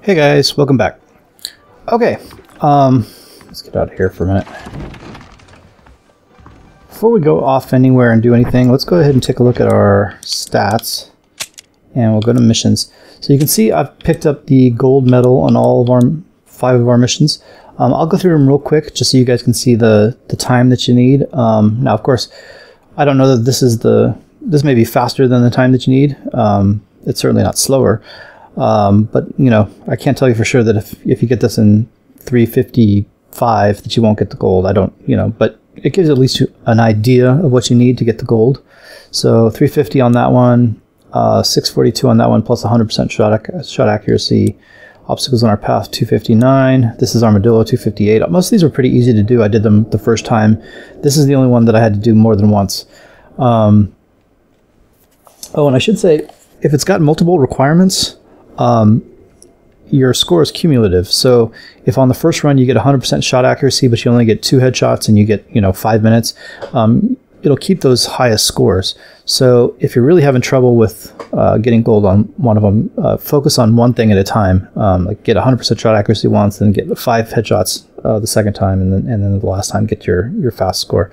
Hey guys, welcome back. Okay, um, let's get out of here for a minute. Before we go off anywhere and do anything, let's go ahead and take a look at our stats. And we'll go to missions. So you can see I've picked up the gold medal on all of our five of our missions. Um, I'll go through them real quick just so you guys can see the, the time that you need. Um, now, of course, I don't know that this is the, this may be faster than the time that you need. Um, it's certainly not slower. Um, but, you know, I can't tell you for sure that if, if you get this in 355 that you won't get the gold. I don't, you know, but it gives at least an idea of what you need to get the gold. So 350 on that one, uh, 642 on that one, plus 100% shot, ac shot accuracy. Obstacles on our path 259. This is Armadillo 258. Most of these are pretty easy to do. I did them the first time. This is the only one that I had to do more than once. Um, oh, and I should say, if it's got multiple requirements, um, your score is cumulative. So if on the first run you get 100% shot accuracy, but you only get two headshots and you get you know five minutes, um, it'll keep those highest scores. So if you're really having trouble with uh, getting gold on one of them, uh, focus on one thing at a time. Um, like get 100% shot accuracy once, then get five headshots uh, the second time, and then and then the last time get your your fast score.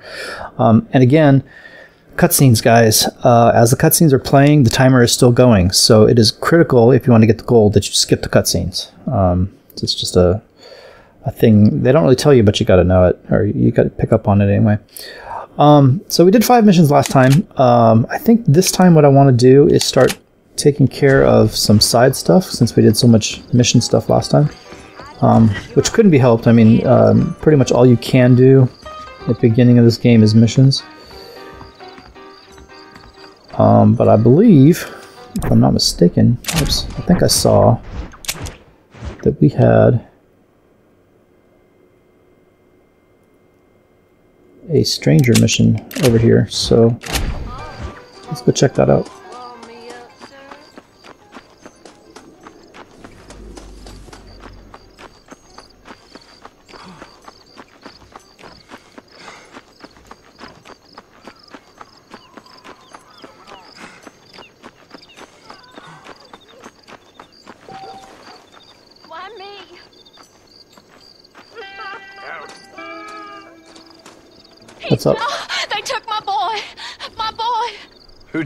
Um, and again cutscenes, guys. Uh, as the cutscenes are playing, the timer is still going, so it is critical if you want to get the gold that you skip the cutscenes. Um, it's just a a thing they don't really tell you, but you got to know it, or you got to pick up on it anyway. Um, so we did five missions last time. Um, I think this time what I want to do is start taking care of some side stuff since we did so much mission stuff last time, um, which couldn't be helped. I mean, um, pretty much all you can do at the beginning of this game is missions. Um, but I believe, if I'm not mistaken, oops, I think I saw that we had a stranger mission over here, so let's go check that out.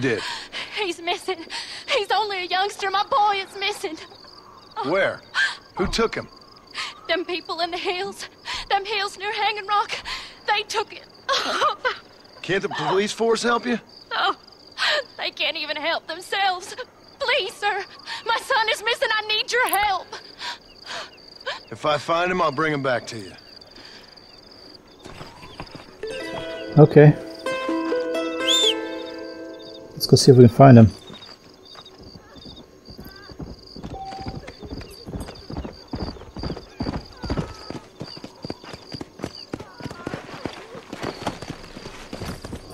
Did? He's missing. He's only a youngster. My boy is missing. Oh. Where? Who took him? Them people in the hills. Them hills near Hanging Rock. They took it. Can't the police force help you? Oh, they can't even help themselves. Please, sir. My son is missing. I need your help. If I find him, I'll bring him back to you. Okay. Let's go see if we can find him.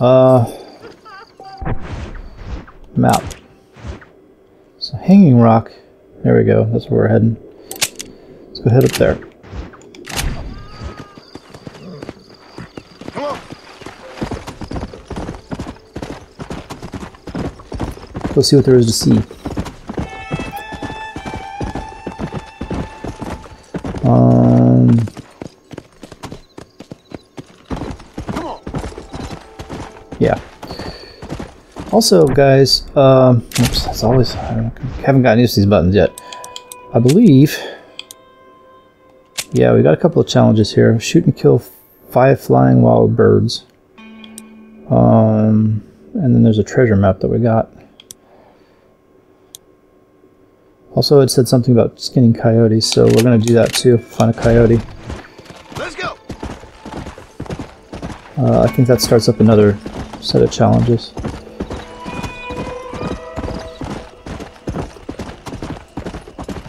Uh, map. So Hanging Rock. There we go. That's where we're heading. Let's go head up there. Go see what there is to see. Um, yeah. Also, guys, um, oops, it's always I haven't gotten used to these buttons yet. I believe, yeah, we got a couple of challenges here. Shoot and kill five flying wild birds. Um, and then there's a treasure map that we got. Also, it said something about skinning coyotes, so we're gonna do that too. Find a coyote. Let's go. Uh, I think that starts up another set of challenges.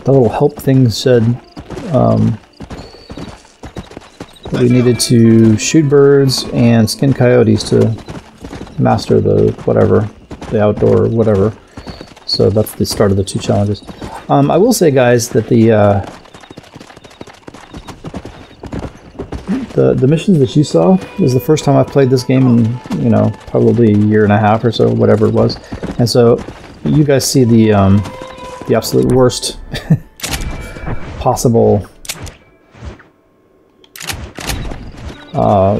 The little help thing said um, that we needed to shoot birds and skin coyotes to master the whatever, the outdoor whatever. So that's the start of the two challenges. Um, I will say, guys, that the uh, the the missions that you saw is the first time I've played this game in you know probably a year and a half or so, whatever it was, and so you guys see the um, the absolute worst possible uh,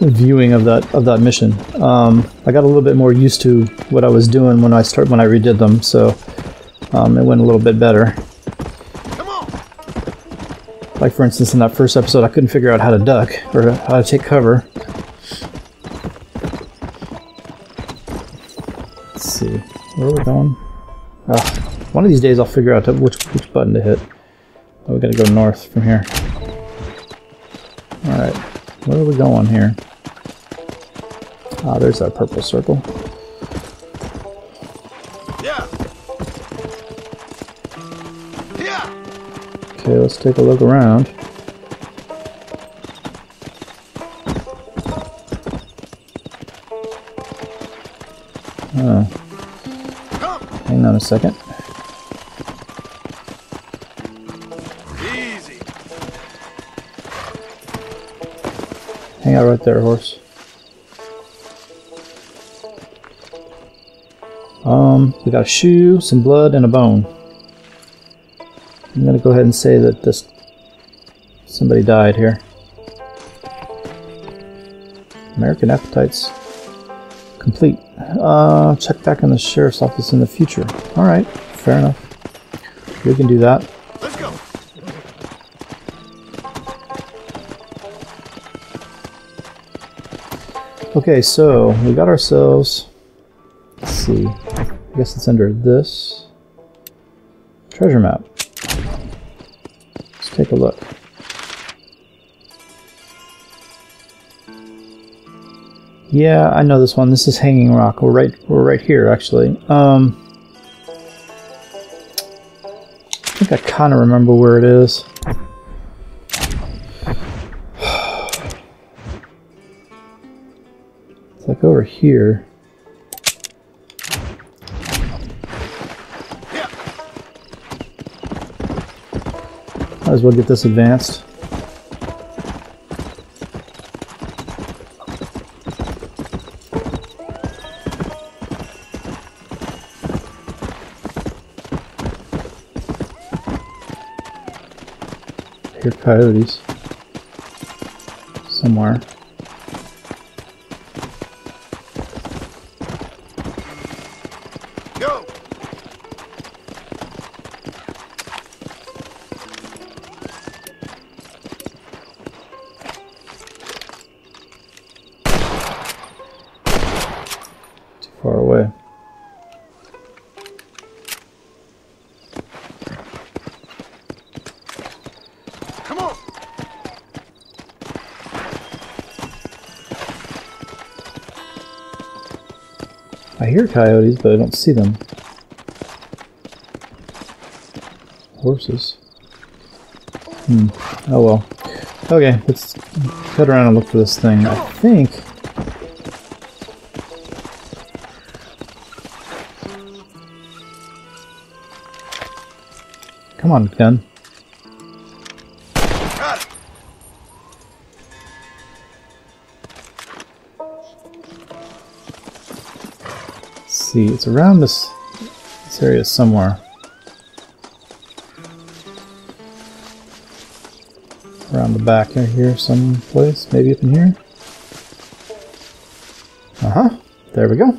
viewing of that of that mission. Um, I got a little bit more used to what I was doing when I start when I redid them, so um, it went a little bit better. Like for instance, in that first episode, I couldn't figure out how to duck or how to take cover. Let's see, where are we going? Ah, one of these days, I'll figure out which which button to hit. Oh, we gotta go north from here. All right, where are we going here? Ah, there's that purple circle. Okay, let's take a look around. Come! hang on a second. Easy! Hang out right there, horse. Um, we got a shoe, some blood, and a bone. I'm gonna go ahead and say that this somebody died here. American appetites complete. Uh, check back in the sheriff's office in the future. All right, fair enough. We can do that. Let's go! Okay, so we got ourselves. Let's see. I guess it's under this treasure map. Yeah, I know this one. This is Hanging Rock. We're right. We're right here, actually. Um, I think I kind of remember where it is. It's like over here. Might as well get this advanced. Coyotes somewhere. Hear coyotes, but I don't see them. Horses. Hmm. Oh well. Okay, let's head around and look for this thing. I think. Come on, gun. See, it's around this this area somewhere. Around the back right here, someplace, maybe up in here. Uh huh. There we go.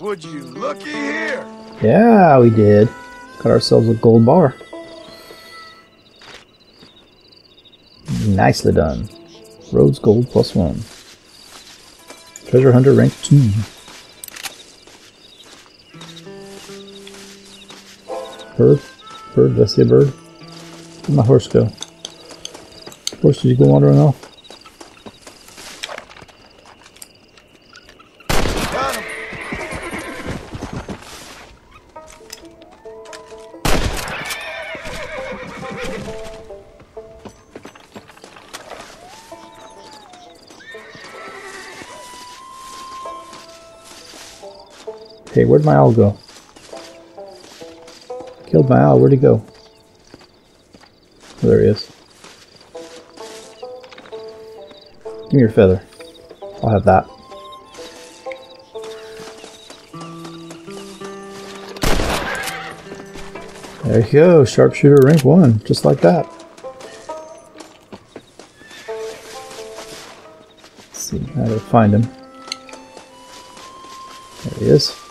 Would you looky here? Yeah, we did. Got ourselves a gold bar. Nicely done. Rhodes Gold plus one. Treasure Hunter rank two. Bird? Bird? Did I see a bird? Where'd my horse go? Horse, did you go wandering off? My owl go? Killed my owl, where'd he go? Oh, there he is. Give me your feather. I'll have that. There you go, sharpshooter rank 1, just like that. Let's see, how I find him? There he is.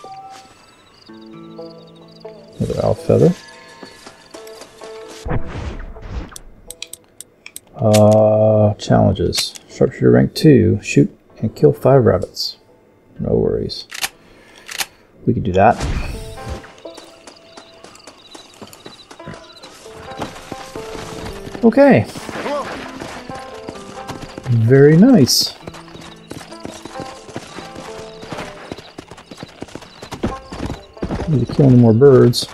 Owl feather. Uh, challenges. Sharpshooter rank 2. Shoot and kill 5 rabbits. No worries. We can do that. Okay. Very nice. Need to kill any more birds.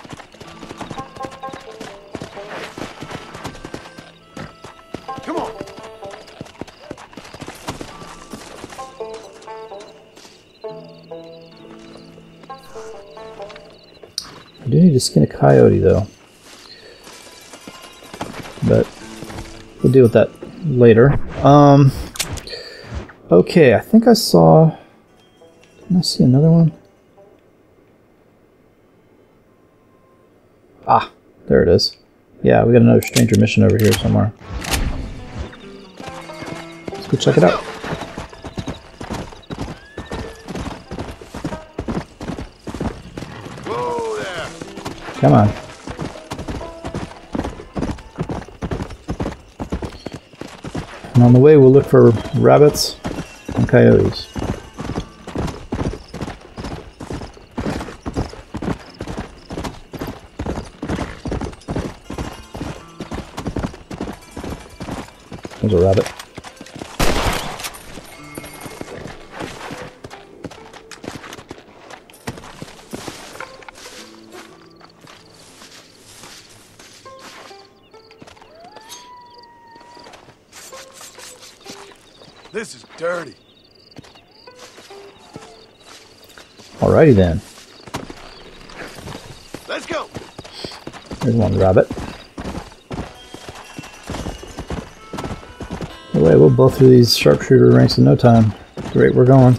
I do need to skin a coyote though. But we'll deal with that later. Um Okay, I think I saw Can I see another one? Ah, there it is. Yeah, we got another stranger mission over here somewhere. Let's go check it out. Come on. And on the way, we'll look for rabbits and coyotes. Alrighty then. Let's go. There's one rabbit. Anyway, we'll blow through these sharpshooter ranks in no time. The rate we're going.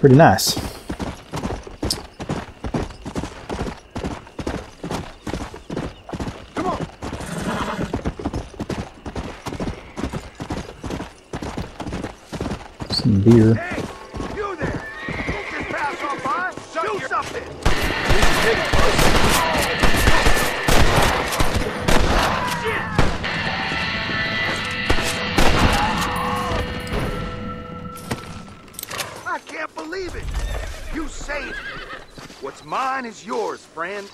Pretty nice. Come on. Some deer. Mine is yours, friend.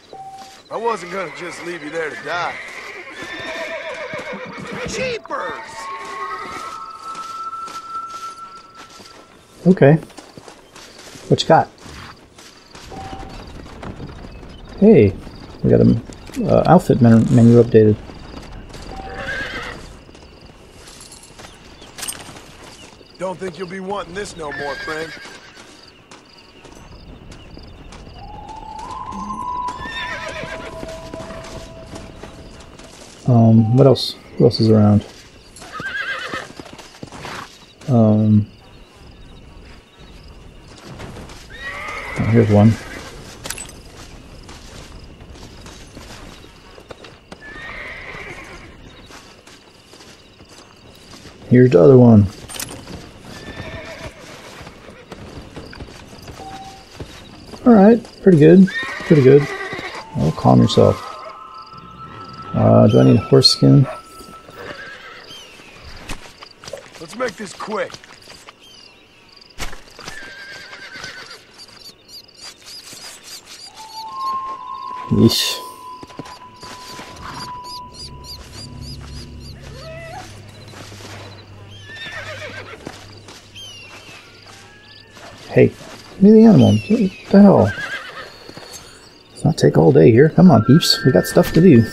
I wasn't gonna just leave you there to die. Jeepers! Okay. What you got? Hey, we got a uh, outfit men- menu updated. Don't think you'll be wanting this no more, friend. Um, what else? Who else is around? Um, oh, here's one. Here's the other one. Alright, pretty good. Pretty good. Oh, calm yourself. Uh, do I need a horse skin? Let's make this quick. Yeesh. Hey, give me the animal. What the hell? Let's not take all day here. Come on, peeps. We got stuff to do.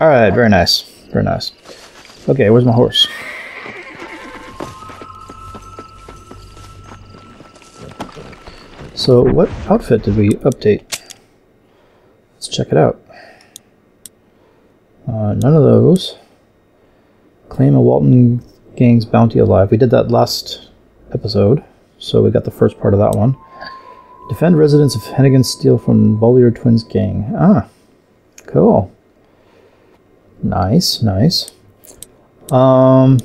Alright, very nice. Very nice. Okay, where's my horse? So, what outfit did we update? Let's check it out. Uh, none of those. Claim a Walton Gang's bounty alive. We did that last episode, so we got the first part of that one. Defend residents of Hennigan's Stead from Bollard Twins gang. Ah, cool. Nice, nice. Um,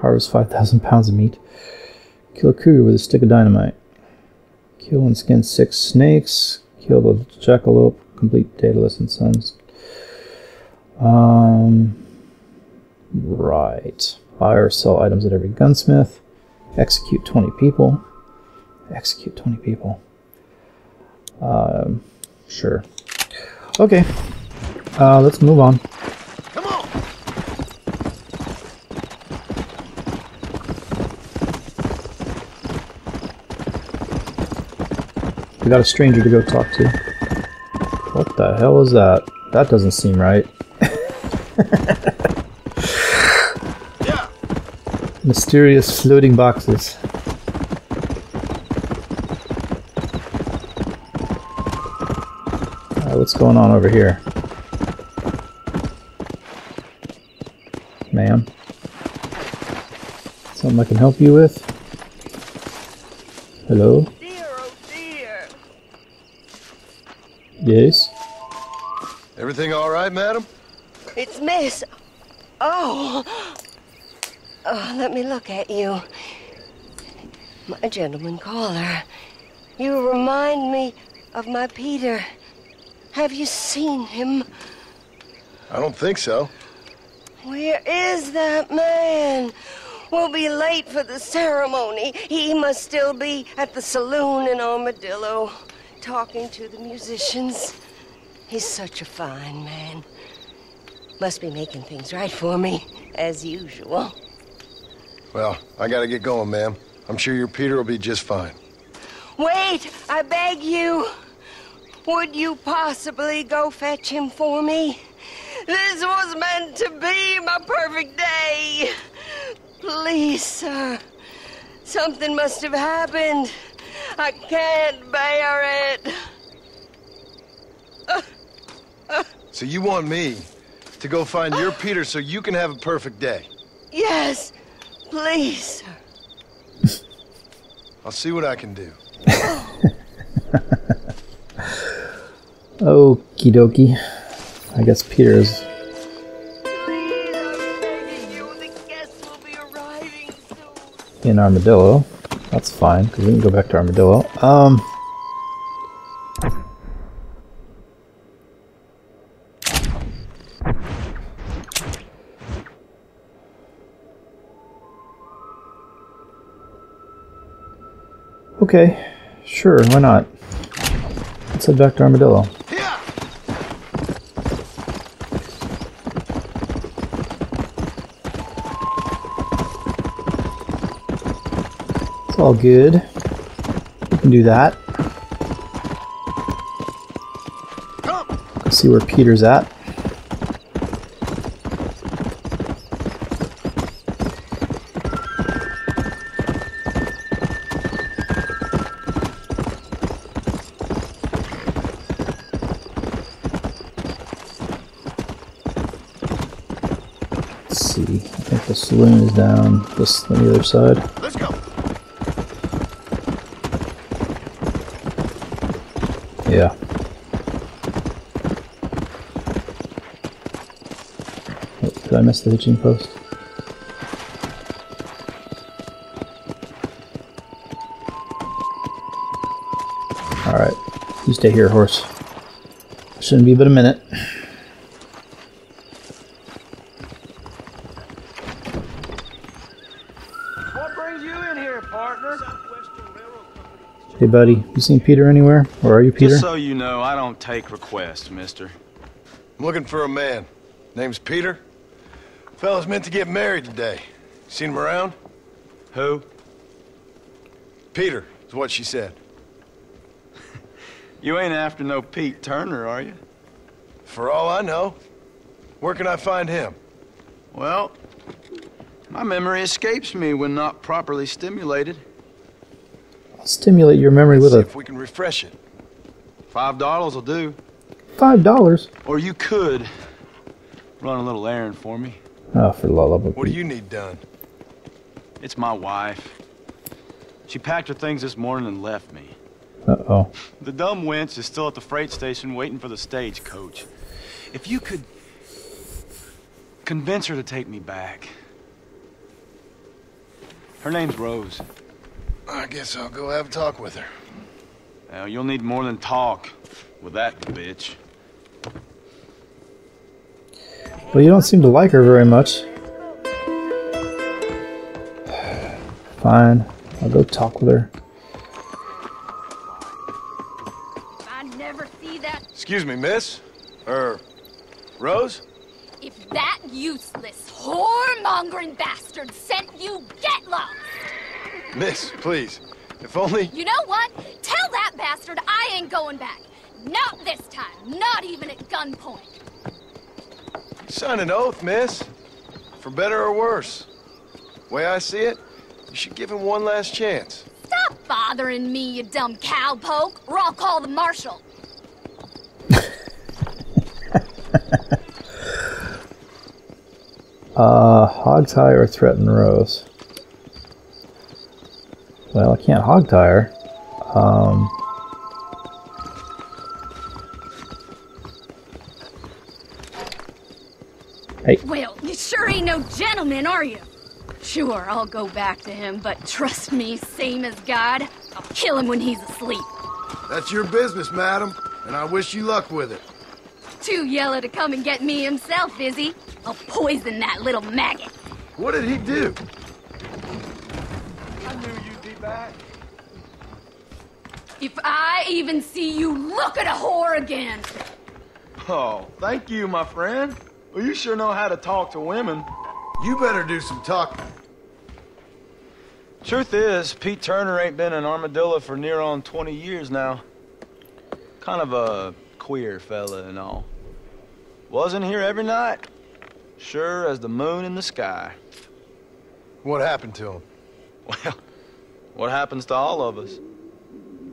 harvest 5,000 pounds of meat. Kill a cougar with a stick of dynamite. Kill and skin six snakes. Kill the jackalope. Complete Daedalus and Sons. Um, right. Buy or sell items at every gunsmith. Execute 20 people. Execute 20 people. Um, sure. Okay. Uh, let's move on. Come on! We got a stranger to go talk to. What the hell is that? That doesn't seem right. Yeah! Mysterious floating boxes. What's going on over here? Ma'am? Something I can help you with? Hello? Oh dear, oh dear. Yes? Everything all right, madam? It's Miss. Oh. Oh, let me look at you. My gentleman caller. You remind me of my Peter. Have you seen him? I don't think so. Where is that man? We'll be late for the ceremony. He must still be at the saloon in Armadillo, talking to the musicians. He's such a fine man. Must be making things right for me, as usual. Well, I gotta get going, ma'am. I'm sure your Peter will be just fine. Wait, I beg you. Would you possibly go fetch him for me? This was meant to be my perfect day. Please, sir. Something must have happened. I can't bear it. So you want me to go find your Peter so you can have a perfect day? Yes, please, sir. I'll see what I can do. Okie dokie. I guess Peter is. Please, I'm begging you. The guests will be arriving soon. in Armadillo. That's fine, because we can go back to Armadillo. Um. Okay, sure, why not? Let's head back to Armadillo. It's all good. We can do that. Come! See where Peter's at. Saloon is down this on the other side. Let's go! Yeah. Did I miss the hitching post? Alright. You stay here, horse. Shouldn't be but a minute. What brings you in here, partner? Hey, buddy. You seen Peter anywhere? Or are you Peter? Just so you know, I don't take requests, mister. I'm looking for a man. Name's Peter. Fella's meant to get married today. Seen him around? Who? Peter is what she said. You ain't after no Pete Turner, are you? For all I know. Where can I find him? Well, my memory escapes me when not properly stimulated. Stimulate your memory with See a if we can refresh it. Five dollars will do. five dollars. Or you could run a little errand for me. Oh, for the love of What do you need done? It's my wife. She packed her things this morning and left me. Uh oh. The dumb wench is still at the freight station waiting for the stagecoach. If you could convince her to take me back. Her name's Rose. I guess I'll go have a talk with her. Now, you'll need more than talk with that bitch. Well, you don't seem to like her very much. Fine. I'll go talk with her. I never see that, Excuse me, miss? Er, Rose? if that useless, whoremongering bastard sent you, get lost! Miss, please. If only... You know what? Tell that bastard I ain't going back. Not this time. Not even at gunpoint. Sign an oath, miss. For better or worse. Way I see it, you should give him one last chance. Stop bothering me, you dumb cowpoke, or I'll call the marshal. Uh, hog tie or threaten Rose? Well, I can't hog tie her. Um, Well, you sure ain't no gentleman, are you? Sure, I'll go back to him, but trust me, same as God, I'll kill him when he's asleep. That's your business, madam, and I wish you luck with it. Too yellow to come and get me himself, is he? I'll poison that little maggot. What did he do? Back. If I even see you look at a whore again, Oh, thank you, my friend. Well, you sure know how to talk to women. You better do some talking. Truth is, Pete Turner ain't been an Armadillo for near on 20 years now. Kind of a queer fella and all. Wasn't here every night. Sure as the moon in the sky. What happened to him? Well, what happens to all of us?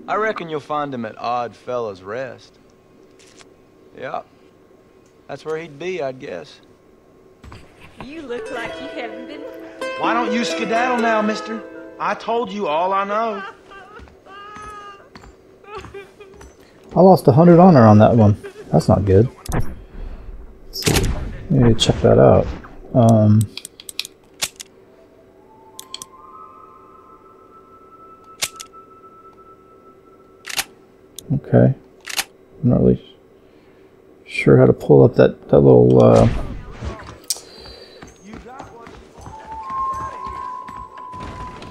I reckon you'll find him at Odd Fella's Rest. Yeah. That's where he'd be, I'd guess. You look like you haven't been. Why don't you skedaddle now, mister? I told you all I know. I lost a hundred honor on that one. That's not good. Let's see. Maybe check that out. Um, okay. I'm not really sure how to pull up that, that little uh,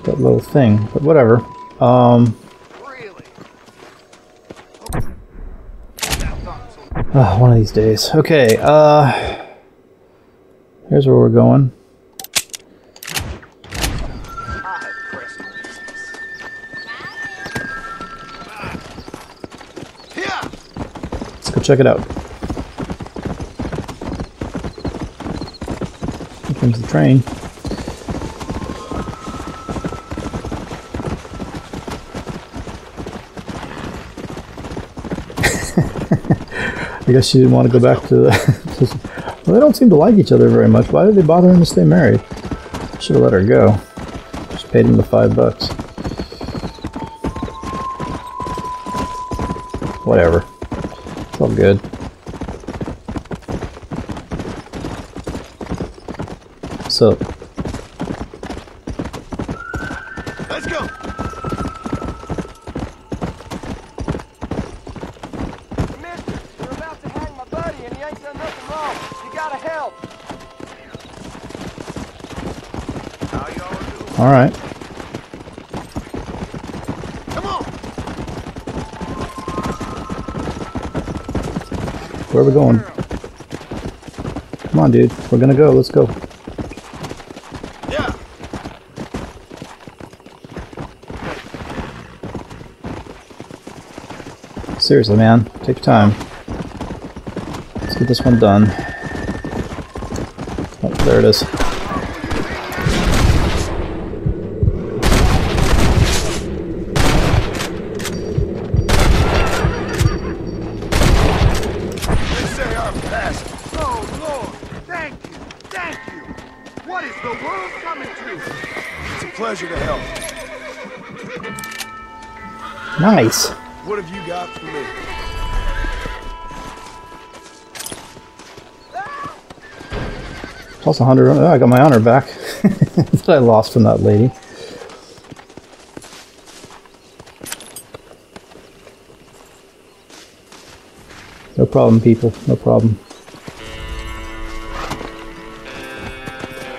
that little thing, but whatever. Um? Ah, one of these days. Okay, uh... Here's where we're going. Check it out. Here comes the train. I guess she didn't want to go back to the... well, they don't seem to like each other very much. Why did they bother him to stay married? Should have let her go. Just paid him the five bucks. Whatever. It's all good. So, Let's go! Mister, you're about to hang my buddy and he ain't done nothing wrong. You gotta help. How y'all doing? all right. Where are we going? Come on, dude. We're gonna go. Let's go. Yeah! Seriously, man. Take your time. Let's get this one done. Oh, there it is. Nice. What have you got for me? Plus 100. Oh, I got my honor back that I lost from that lady. No problem, people. No problem.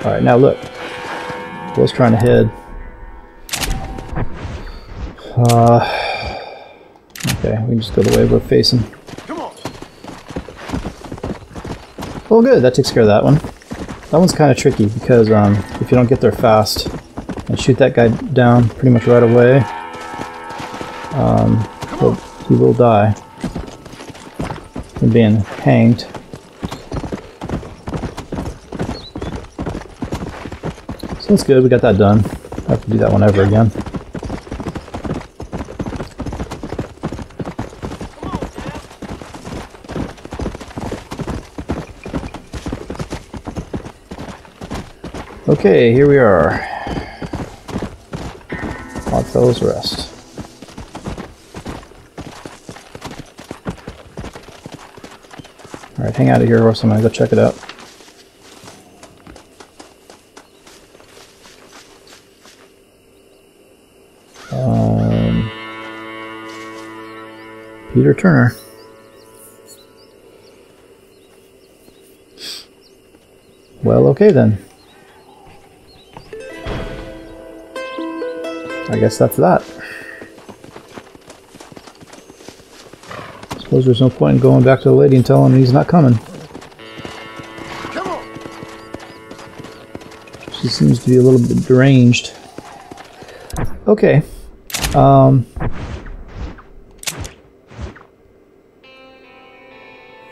Alright, now look. I Was trying to head. Uh, we can just go the way we're facing. Well, good. That takes care of that one. That one's kind of tricky because um, if you don't get there fast and shoot that guy down pretty much right away, um, he will die from being hanged. So that's good. We got that done. I have to do that one ever again. Okay, here we are. Oddfellows Rest. Alright, hang out of here or I'm gonna go check it out. Um, Peter Turner. Well, okay then. I guess that's that. Suppose there's no point in going back to the lady and telling him he's not coming. Come on. She seems to be a little bit deranged. Okay. Um,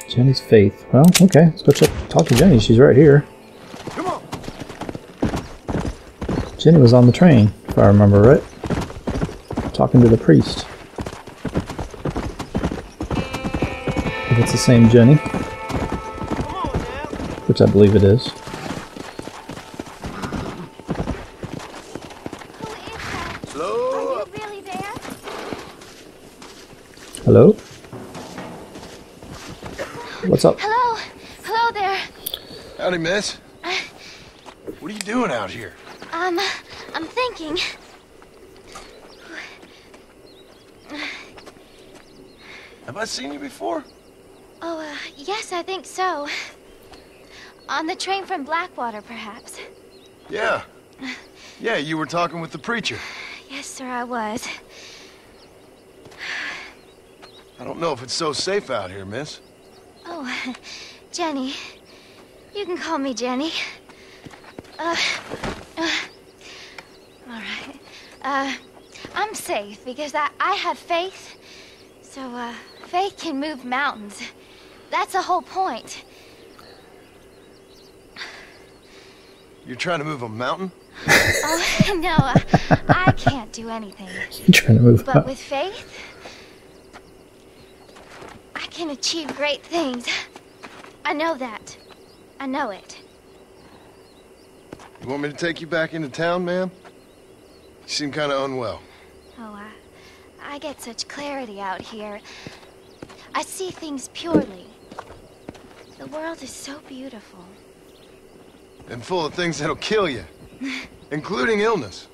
Jenny's faith. Well, okay. Let's go check, talk to Jenny. She's right here. Come on. Jenny was on the train, if I remember right. Talking to the priest. If it's the same Jenny, which I believe it is. Slow up. really there? Hello? What's up? Hello? Hello there. Howdy, miss. What are you doing out here? Um, I'm thinking. Have I seen you before? Oh, uh, yes, I think so. On the train from Blackwater, perhaps. Yeah. Yeah, you were talking with the preacher. Yes, sir, I was. I don't know if it's so safe out here, miss. Oh, Jenny. You can call me Jenny. Uh. Uh, I'm safe because I, I have faith. So, uh, faith can move mountains. That's the whole point. You're trying to move a mountain? Oh, no, uh, I can't do anything. You're trying to move But up? with faith, I can achieve great things. I know that. I know it. You want me to take you back into town, ma'am? You seem kind of unwell. Oh, I, I get such clarity out here. I see things purely. The world is so beautiful. And full of things that'll kill you. including illness.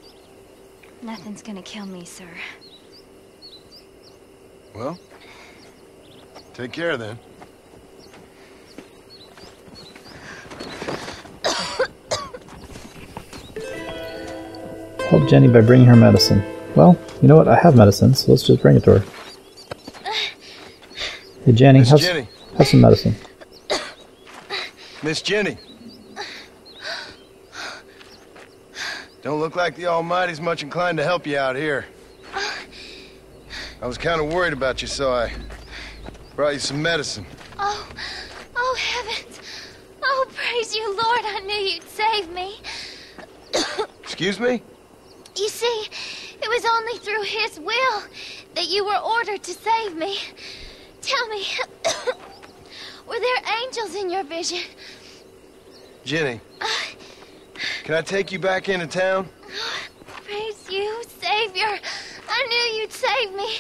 Nothing's gonna kill me, sir. Well, take care then. Help Jenny by bringing her medicine. Well, you know what? I have medicine, so let's just bring it to her. Hey, Jenny, Miss have, Jenny. have some medicine. Miss Jenny. Don't look like the Almighty's much inclined to help you out here. I was kind of worried about you, so I brought you some medicine. Oh, oh heavens! Oh, praise you, Lord! I knew you'd save me. Excuse me? You see, it was only through His will that you were ordered to save me. Tell me, were there angels in your vision? Jenny. Uh, can I take you back into town? Praise you, Savior. I knew you'd save me.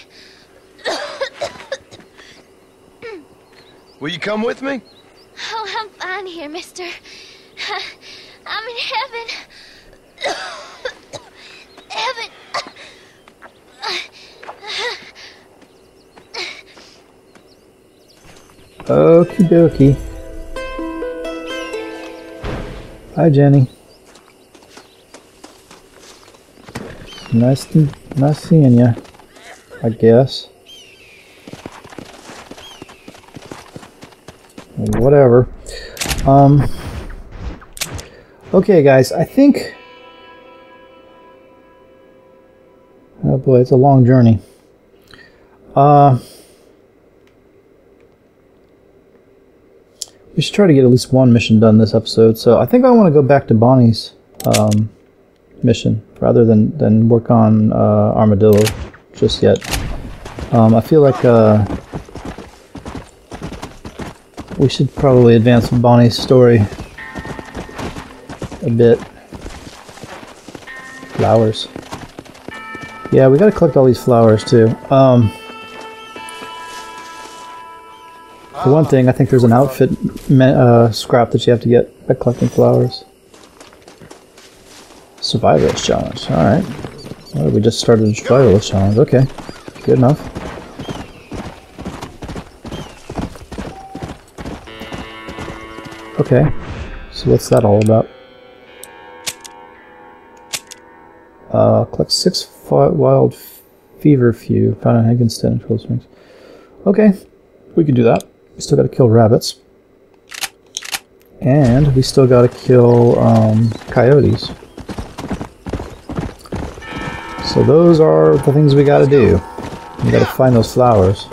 Will you come with me? Oh, I'm fine here, mister. I'm in heaven. heaven. Okie dokie. Hi, Jenny. Nice, to, nice seeing you. I guess. Whatever. Um. Okay, guys. I think. Oh boy, it's a long journey. Uh. We should try to get at least one mission done this episode. So I think I want to go back to Bonnie's um, mission rather than, than work on uh, Armadillo just yet. Um, I feel like uh, we should probably advance Bonnie's story a bit. Flowers. Yeah, we gotta collect all these flowers too. Um, For one thing, I think there's an outfit uh, scrap that you have to get by collecting flowers. Survivalist challenge. Alright. Well, we just started a survivalist challenge. Okay. Good enough. Okay. So what's that all about? Uh, collect six wild feverfew found in Hennigan's Stead and Cholla Springs. Okay. We can do that. We still got to kill rabbits. And we still got to kill um, coyotes. So those are the things we got to do. We got to find those flowers.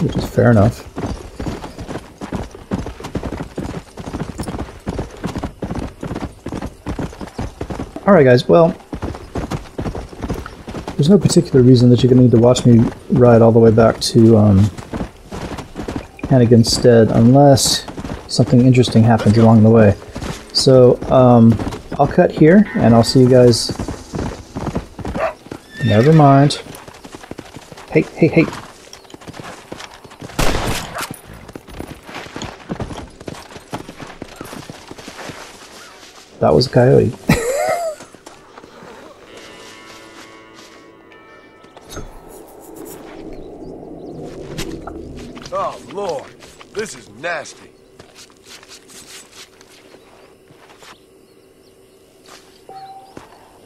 Which is fair enough. Alright guys, well, there's no particular reason that you're going to need to watch me ride all the way back to um, Hennigan's Stead unless something interesting happens along the way. So um, I'll cut here and I'll see you guys. Never mind. Hey, hey, hey. That was a coyote.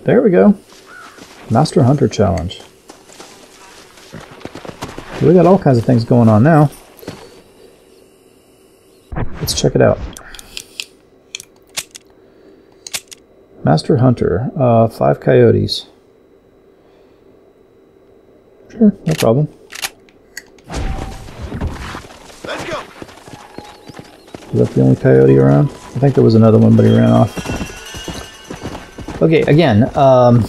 There we go. Master Hunter Challenge. We got all kinds of things going on now. Let's check it out. Master Hunter, uh, five coyotes. Sure, no problem. Let's go. Is that the only coyote around? I think there was another one, but he ran off. Okay, again, um...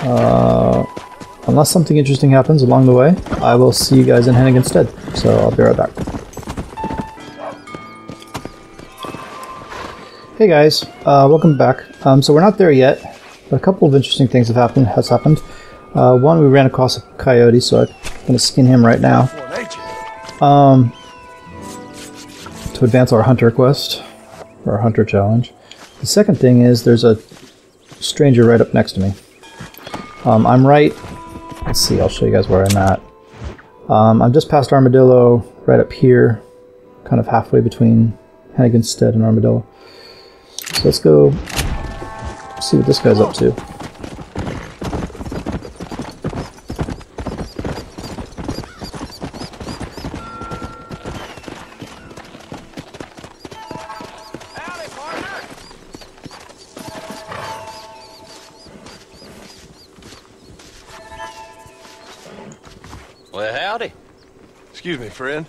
Uh, unless something interesting happens along the way, I will see you guys in Hennigan's Stead. So I'll be right back. Hey guys, uh, welcome back. Um, so we're not there yet, but a couple of interesting things have happened. Has happened. Uh, one, we ran across a coyote, so I'm to skin him right now. Um, to advance our hunter quest, or our hunter challenge. The second thing is there's a stranger right up next to me. Um, I'm right. Let's see. I'll show you guys where I'm at. Um, I'm just past Armadillo, right up here, kind of halfway between Hennigan's Stead and Armadillo. So let's go see what this guy's up to. Friend.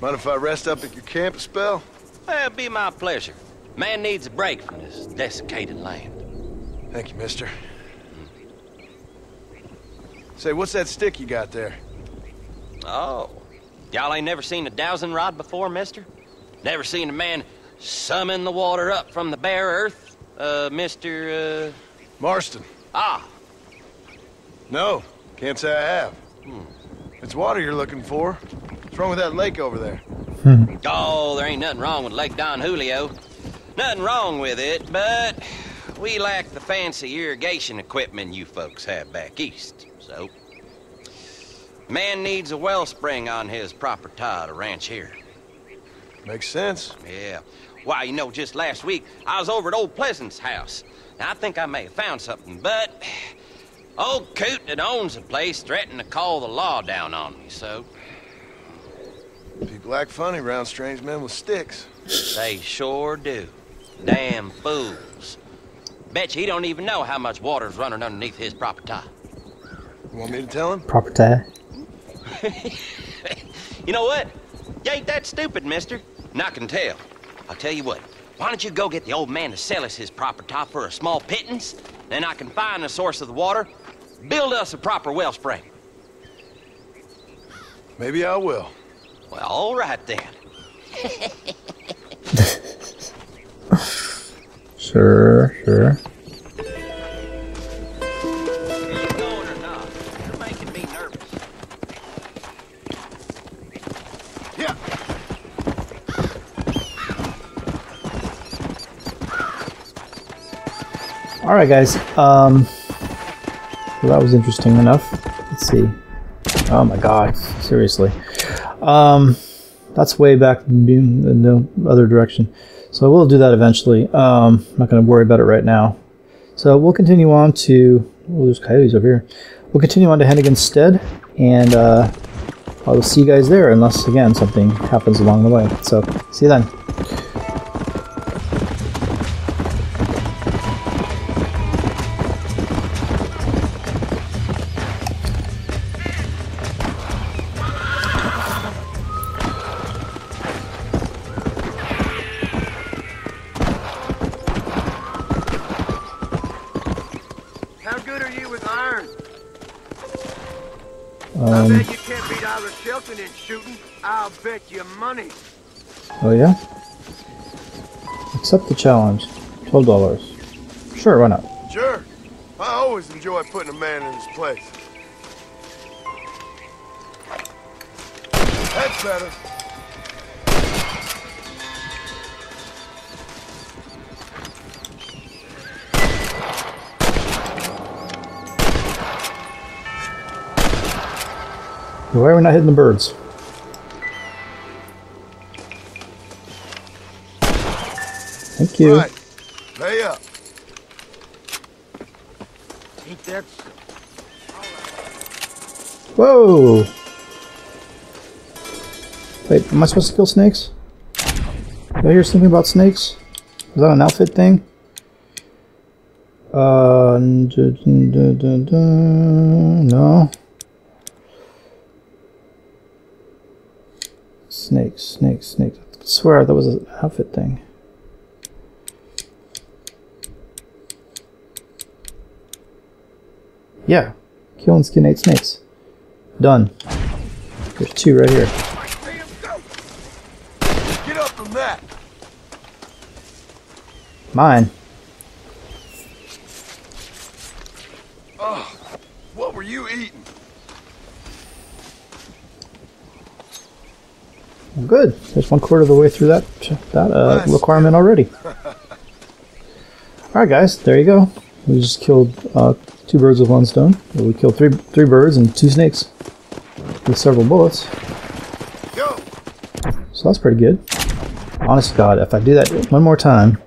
Mind if I rest up at your camp a spell? Well, it'd be my pleasure. Man needs a break from this desiccated land. Thank you, mister. Say, what's that stick you got there? Oh, Y'all ain't never seen a dowsing rod before, mister? Never seen a man summon the water up from the bare earth? Uh, Mr. Uh... Marston. Ah, No, can't say I have. Hmm. It's water you're looking for. What's wrong with that lake over there? Oh, there ain't nothing wrong with Lake Don Julio. Nothing wrong with it, but we lack the fancy irrigation equipment you folks have back east. So, man needs a wellspring on his property to ranch here. Makes sense. Yeah. Why, you know, just last week I was over at Old Pleasance's house. Now, I think I may have found something, but old Coot that owns the place threatened to call the law down on me, so People act funny around strange men with sticks. They sure do. Damn fools. Bet you he don't even know how much water's running underneath his proper property. You want me to tell him? proper Property. You know what? You ain't that stupid, mister. And I can tell. I'll tell you what. Why don't you go get the old man to sell us his proper property for a small pittance? Then I can find the source of the water, build us a proper well wellspring. Maybe I will. Well, all right then. Sure, sure. All right, guys. Um, well, that was interesting enough. Let's see. Oh my God! Seriously. Um, that's way back in the other direction. So we'll do that eventually. Um, I'm not going to worry about it right now. So we'll continue on to. Oh, there's coyotes over here. We'll continue on to Hennigan's Stead, and uh, I will see you guys there, unless again something happens along the way. So see you then. Oh yeah? Accept the challenge. Twelve dollars. Sure, why not? Sure. I always enjoy putting a man in his place. That's better. Why are we not hitting the birds? Thank you. Right. Lay up. Ain't that Whoa! Wait, am I supposed to kill snakes? Did I hear something about snakes? Is that an outfit thing? Uh, no. Snakes, snakes, snakes. I swear that was an outfit thing. Yeah, kill and skin eight snakes. Done. There's two right here. Get up from that. Mine. What were you eating? Good. There's one quarter of the way through that that uh, Nice. requirement already. All right, guys. There you go. We just killed uh, two birds with one stone. Well, we killed three three birds and two snakes with several bullets. Go. So that's pretty good. Honest God, if I do that one more time,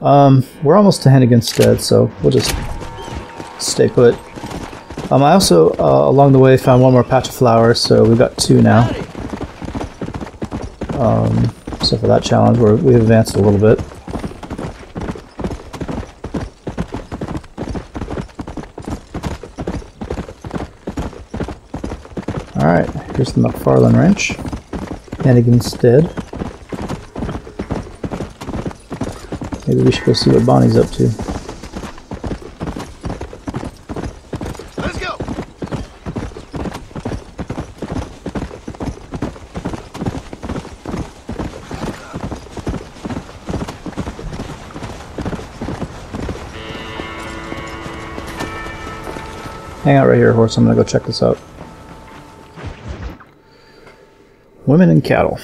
um, we're almost to Hennigan's Stead, so we'll just stay put. Um, I also, uh, along the way, found one more patch of flowers, so we've got two now. Um, so for that challenge, we're, we've advanced a little bit. Here's the MacFarlane wrench. Hennigan's Stead. Maybe we should go see what Bonnie's up to. Let's go. Hang out right here, horse. I'm gonna go check this out. Women and cattle.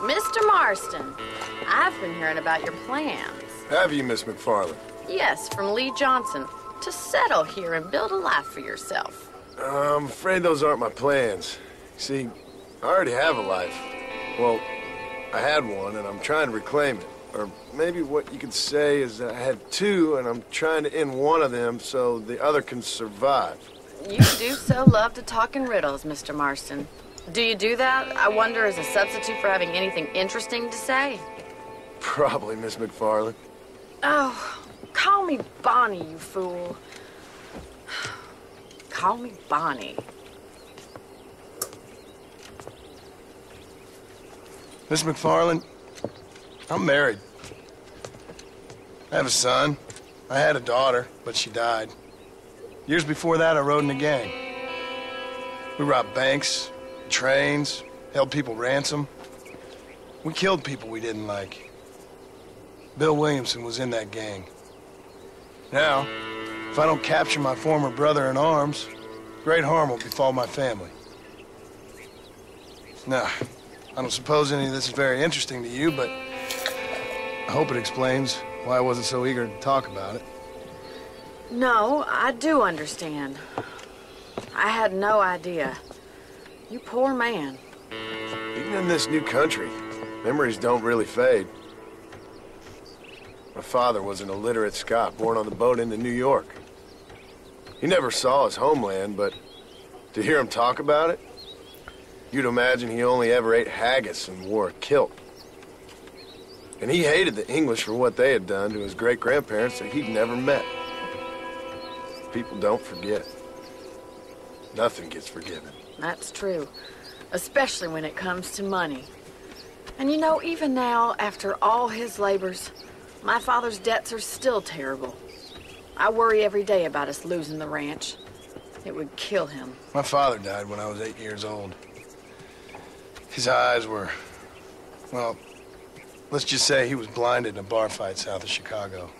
Mr. Marston, I've been hearing about your plans. Have you, Miss MacFarlane? Yes, from Leigh Johnson. To settle here and build a life for yourself. I'm afraid those aren't my plans. See, I already have a life. Well, I had one, and I'm trying to reclaim it. Or maybe what you could say is that I had two, and I'm trying to end one of them so the other can survive. You do so love to talk in riddles, Mr. Marston. Do you do that, I wonder, as a substitute for having anything interesting to say? Probably, Miss MacFarlane. Oh, call me Bonnie, you fool. Call me Bonnie. Miss MacFarlane, I'm married. I have a son. I had a daughter, but she died. Years before that, I rode in a gang. We robbed banks, trains, held people ransom. We killed people we didn't like. Bill Williamson was in that gang. Now, if I don't capture my former brother in arms, great harm will befall my family. Now, I don't suppose any of this is very interesting to you, but I hope it explains why I wasn't so eager to talk about it. No, I do understand. I had no idea. You poor man. Even in this new country, memories don't really fade. My father was an illiterate Scot born on the boat into New York. He never saw his homeland, but to hear him talk about it, you'd imagine he only ever ate haggis and wore a kilt. And he hated the English for what they had done to his great-grandparents that he'd never met. People don't forget. Nothing gets forgiven. That's true. Especially when it comes to money. And you know, even now, after all his labors, my father's debts are still terrible. I worry every day about us losing the ranch. It would kill him. My father died when I was eight years old. His eyes were, well, let's just say he was blinded in a bar fight south of Chicago.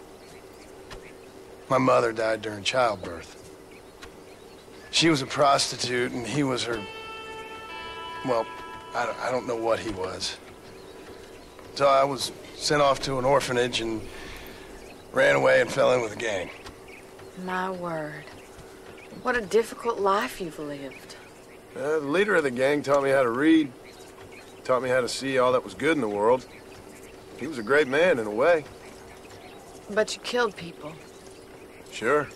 My mother died during childbirth. She was a prostitute, and he was her, well, I don't, I don't know what he was. So I was sent off to an orphanage and ran away and fell in with a gang. My word. What a difficult life you've lived. Uh, the leader of the gang taught me how to read, taught me how to see all that was good in the world. He was a great man in a way, But you killed people. Sure.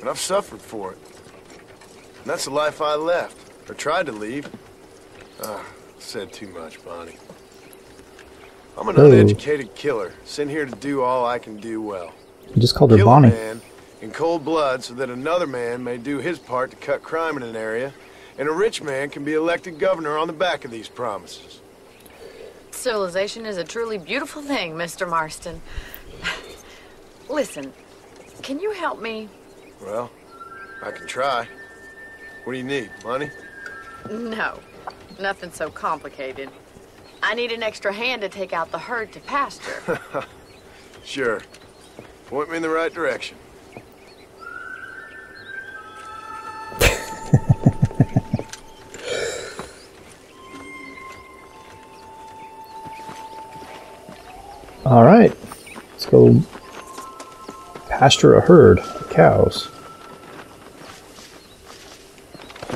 And I've suffered for it. And that's the life I left, or tried to leave. Ah, said too much, Bonnie. I'm an Oh. uneducated killer, sent here to do all I can do well. You just called her Kill Bonnie. a man in cold blood so that another man may do his part to cut crime in an area, and a rich man can be elected governor on the back of these promises. Civilization is a truly beautiful thing, Mr. Marston. Listen, can you help me? Well, I can try. What do you need? Money? No, nothing so complicated. I need an extra hand to take out the herd to pasture. Sure. Point me in the right direction. All right, let's go pasture a herd of cows.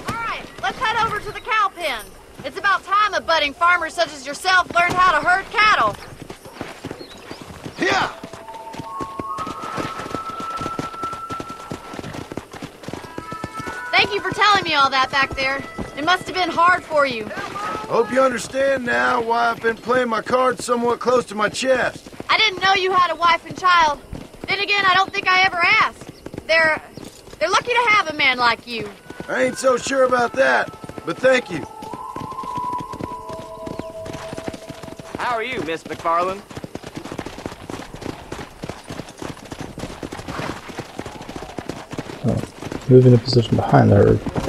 All right, let's head over to the cow pen. It's about time a budding farmer such as yourself learned how to herd cattle. Yeah! Thank you for telling me all that back there. It must have been hard for you. Hope you understand now why I've been playing my cards somewhat close to my chest. I didn't know you had a wife and child. Then again, I don't think I ever asked. They're they're lucky to have a man like you. I ain't so sure about that, but thank you. How are you, Miss MacFarlane? Move into position behind the herd.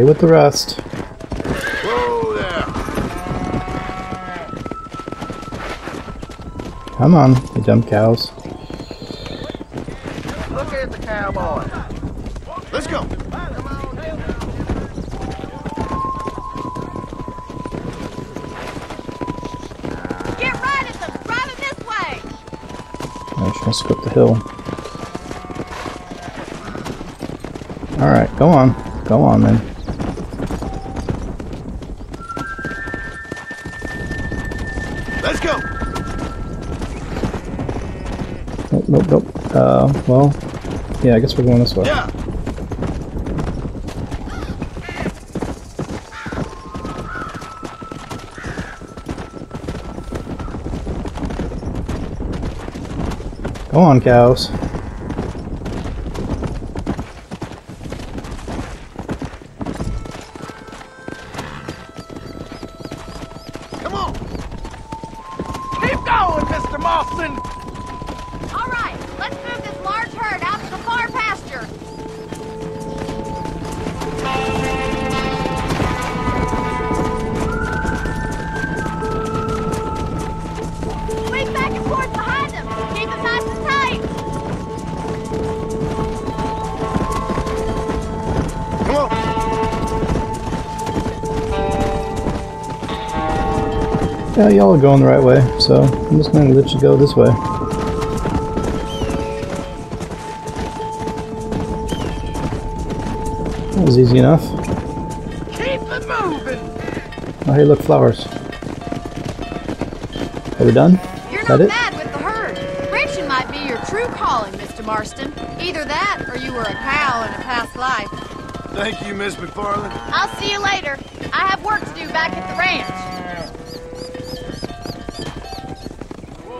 Stay with the rest. Come on, you dumb cows. Look at the cowboy. Let's go. Get right at them! Driving this way! I just want to go up the hill. Alright, go on. Go on then. Uh, well, yeah, I guess we're going this way. Yeah. Go on, cows. Yeah, y'all are going the right way, so I'm just going to let you go this way. That was easy enough. Keep it moving. Oh, hey, look, flowers. Are we done? You're Is not that it? mad with the herd. Ranching might be your true calling, Mr. Marston. Either that, or you were a cow in a past life. Thank you, Miss MacFarlane. I'll see you later. I have work to do back at the ranch.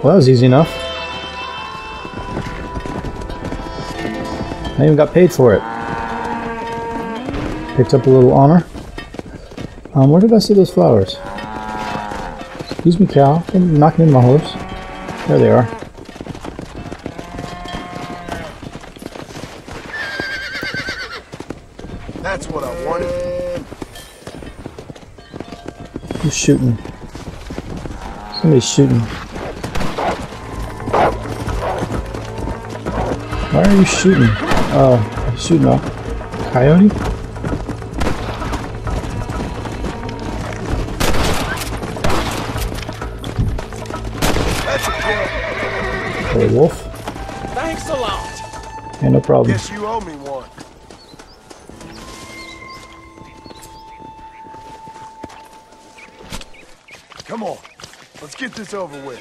Well, that was easy enough. I even got paid for it. Picked up a little honor. Um, where did I see those flowers? Excuse me, cow. You're knocking in my horse. There they are. That's what I wanted. Who's shooting? Somebody's shooting. Why are you shooting? Oh, you're shooting a coyote? That's a kill. Or a wolf? Thanks a lot. Yeah, no problem. Guess you owe me one. Come on. Let's get this over with.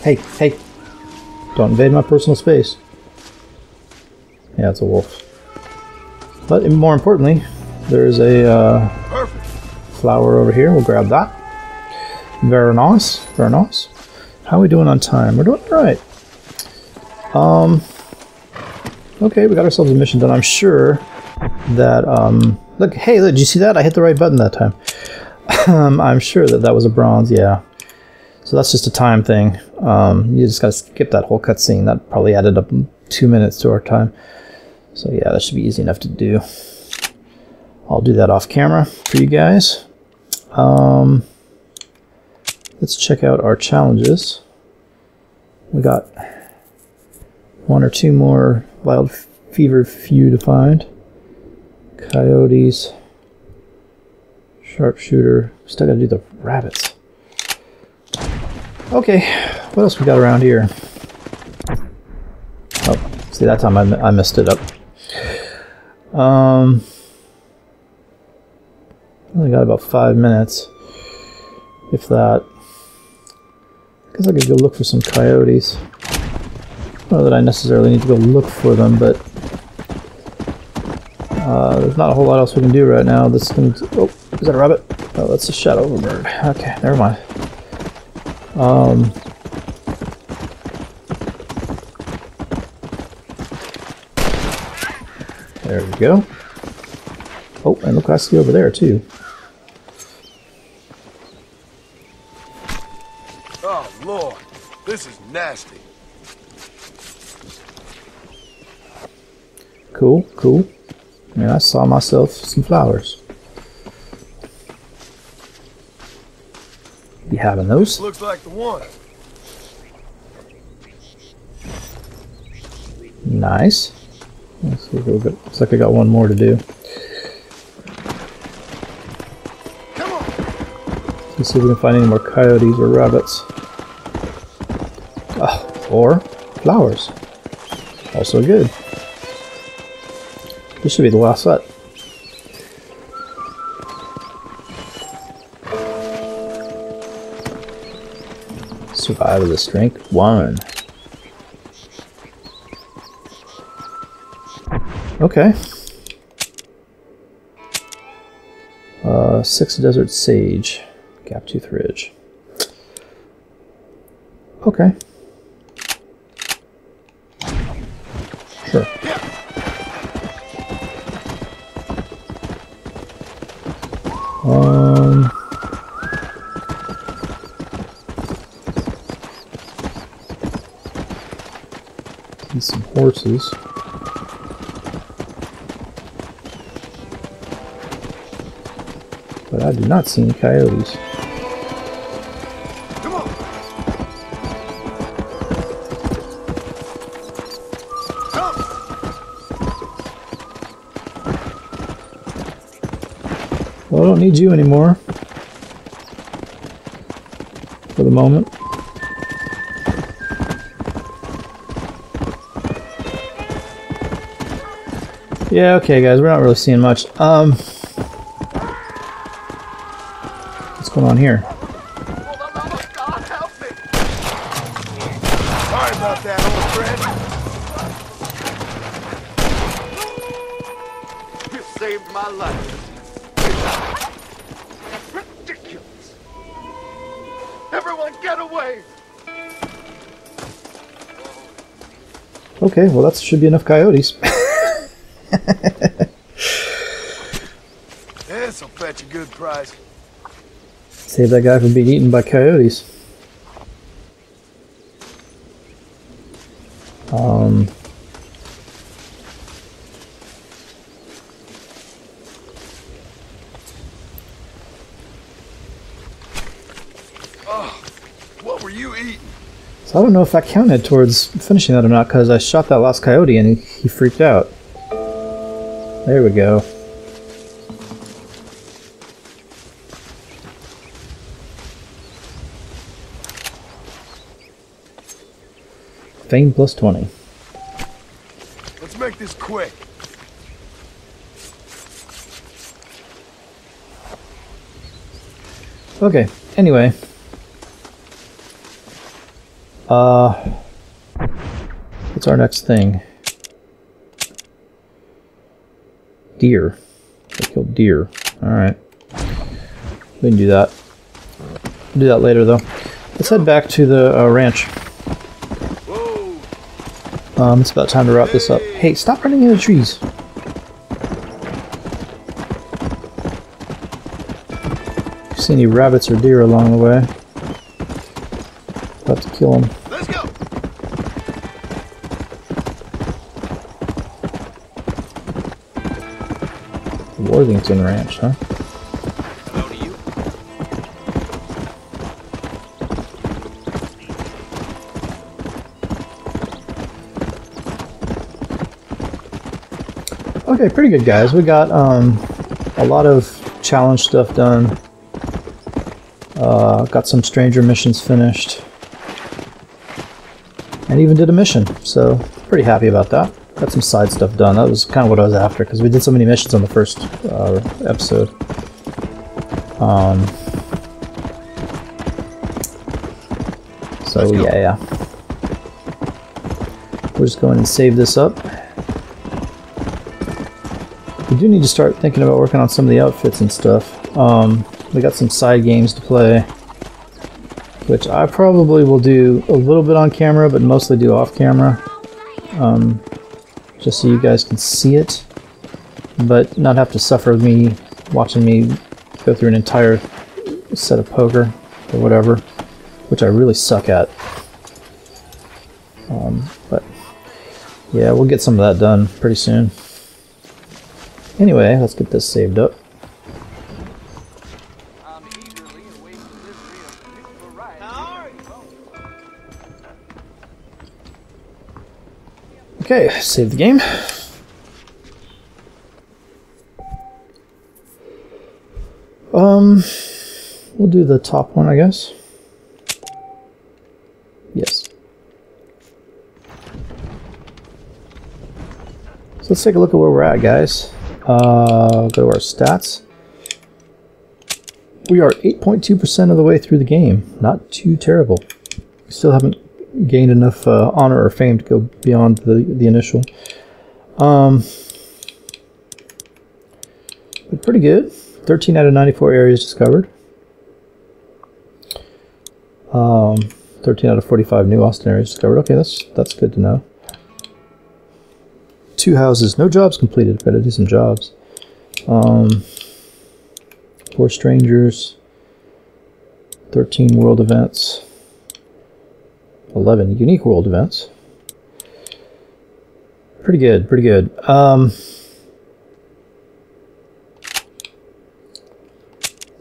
Hey, hey. Don't invade my personal space. Yeah, it's a wolf. But more importantly, there's a uh, flower over here. We'll grab that. Very nice. Very nice. How are we doing on time? We're doing right. Um. Okay, we got ourselves a mission done. I'm sure that um. Look, hey, look, did you see that? I hit the right button that time. um, I'm sure that that was a bronze. Yeah. So that's just a time thing. Um, you just gotta skip that whole cutscene. That probably added up two minutes to our time. So yeah, that should be easy enough to do. I'll do that off camera for you guys. Um, let's check out our challenges. We got one or two more wild feverfew to find. Coyotes, sharpshooter. Still gotta do the rabbits. Okay, what else we got around here? Oh, see that time I, I messed it up. Um, only got about five minutes, if that. I guess I could go look for some coyotes. Not that I necessarily need to go look for them, but uh, there's not a whole lot else we can do right now. This is gonna. Oh, is that a rabbit? Oh, that's a shadow bird. Okay, never mind. Um, there we go. Oh, and look, I see over there too. Oh, Lord. This is nasty. cool, cool. And I saw myself some flowers. Be having those. Looks like the one. Nice. Let's see if we got, looks like I got one more to do. Come on. Let's see if we can find any more coyotes or rabbits. Oh, or flowers. Also good. This should be the last set. Survival the strength one. Okay. Uh, six desert sage, Gaptooth Ridge. Okay. Horses. But I do not see any coyotes. Come on. Well, I don't need you anymore. For the moment. Yeah, okay guys, we're not really seeing much. Um What's going on here? Okay, well that should be enough coyotes. This'll fetch a good price. Save that guy from being eaten by coyotes. Um, What were you eating? so I don't know if that counted towards finishing that or not because I shot that last coyote and he, he freaked out. There we go. Fame plus 20. Let's make this quick. Okay, anyway. Uh, what's our next thing? Deer. They killed deer. Alright. We can do that. We'll do that later, though. Let's head back to the uh, ranch. Um, it's about time to wrap this up. Hey, stop running into the trees. If you see any rabbits or deer along the way, about to kill them. Let's go. Worthington Ranch, huh? Okay, pretty good, guys. We got um, a lot of challenge stuff done. Uh, got some stranger missions finished. And even did a mission, so pretty happy about that. Got some side stuff done. That was kind of what I was after, because we did so many missions on the first uh, episode. Um, so, yeah, yeah. We're just going and save this up. Do need to start thinking about working on some of the outfits and stuff. Um, we got some side games to play, which I probably will do a little bit on camera, but mostly do off camera, um, just so you guys can see it, but not have to suffer me watching me go through an entire set of poker or whatever, which I really suck at. Um, but yeah, we'll get some of that done pretty soon. Anyway, let's get this saved up. Okay, save the game. Um, we'll do the top one, I guess. Yes. So let's take a look at where we're at, guys. Uh, go to our stats. We are 8.2% of the way through the game. Not too terrible. We still haven't gained enough uh, honor or fame to go beyond the, the initial. Um, but pretty good. 13 out of 94 areas discovered. Um, 13 out of 45 new Austin areas discovered. Okay, that's that's good to know. Two houses, no jobs completed. Gotta do some jobs. Um, four strangers. 13 world events. 11 unique world events. Pretty good, pretty good. Um,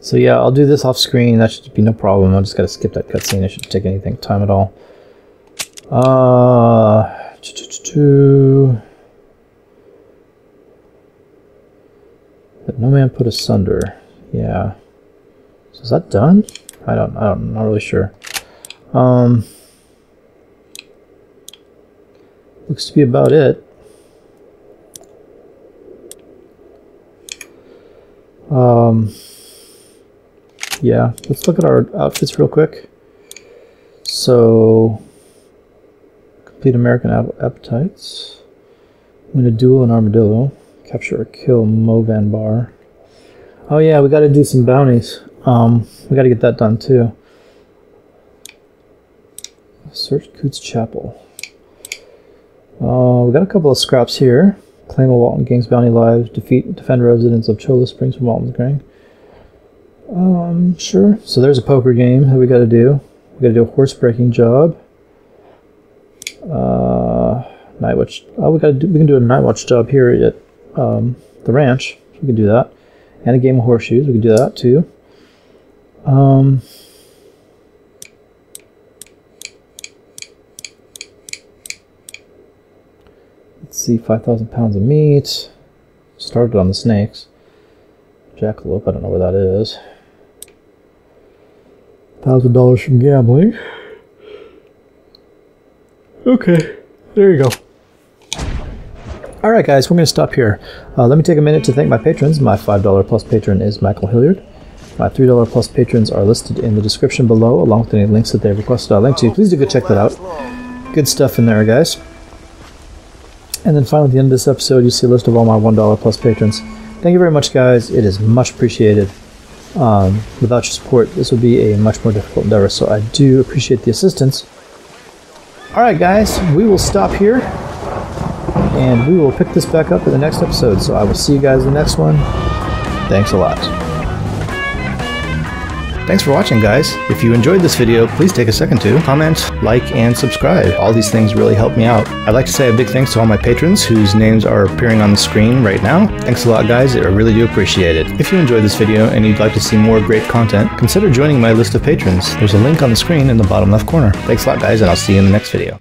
so yeah, I'll do this off screen. That should be no problem. I just gotta skip that cutscene. It shouldn't take anything time at all. Uh, but no man put asunder. Yeah. So is that done? I don't. I don't. I'm not really sure. Um. Looks to be about it. Um, yeah, let's look at our outfits real quick. So, complete American appetites. Win a duel in Armadillo. Capture or kill Movan Bar. Oh yeah, we got to do some bounties. Um, we got to get that done too. Search Coots Chapel. Uh, we got a couple of scraps here. Claim a Walton Gang's bounty lives. Defeat defend residents of Cholla Springs from Walton's Gang. Um, sure. So there's a poker game that we got to do. We got to do a horse breaking job. Uh, night watch. Oh, we got to do. We can do a night watch job here at um, the ranch. We can do that, and a game of horseshoes. We can do that too. Um. Let's see, 5,000 pounds of meat. Started on the snakes. Jackalope, I don't know where that is. $1,000 from gambling. Okay, there you go. Alright guys, we're going to stop here. Uh, let me take a minute to thank my patrons. My $5 plus patron is Michael Hillyard. My $3 plus patrons are listed in the description below, along with any links that they've requested I link to. Please do go check that out. Good stuff in there, guys. And then finally, at the end of this episode, you see a list of all my $1 plus patrons. Thank you very much, guys. It is much appreciated. Um, without your support, this would be a much more difficult endeavor, so I do appreciate the assistance. Alright, guys, we will stop here, and we will pick this back up in the next episode. So I will see you guys in the next one. Thanks a lot. Thanks for watching, guys. If you enjoyed this video, please take a second to comment, like, and subscribe. All these things really help me out. I'd like to say a big thanks to all my patrons whose names are appearing on the screen right now. Thanks a lot, guys. I really do appreciate it. If you enjoyed this video and you'd like to see more great content, consider joining my list of patrons. There's a link on the screen in the bottom left corner. Thanks a lot, guys, and I'll see you in the next video.